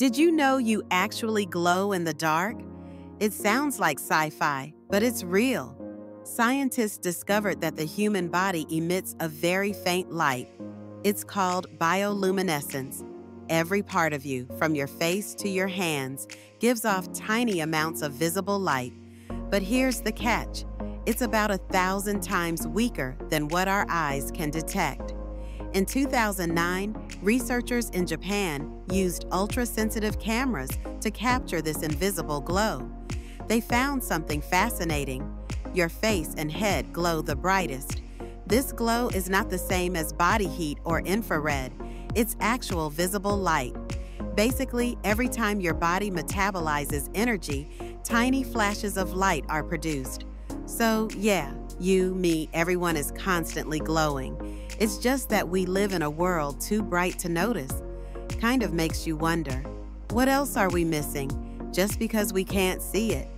Did you know you actually glow in the dark? It sounds like sci fi, but it's real. Scientists discovered that the human body emits a very faint light. It's called bioluminescence. Every part of you, from your face to your hands, gives off tiny amounts of visible light. But here's the catch it's about a thousand times weaker than what our eyes can detect. In 2009, researchers in Japan used ultra-sensitive cameras to capture this invisible glow. They found something fascinating. Your face and head glow the brightest. This glow is not the same as body heat or infrared. It's actual visible light. Basically, every time your body metabolizes energy, tiny flashes of light are produced. So, yeah, you, me, everyone is constantly glowing. It's just that we live in a world too bright to notice. Kind of makes you wonder what else are we missing just because we can't see it?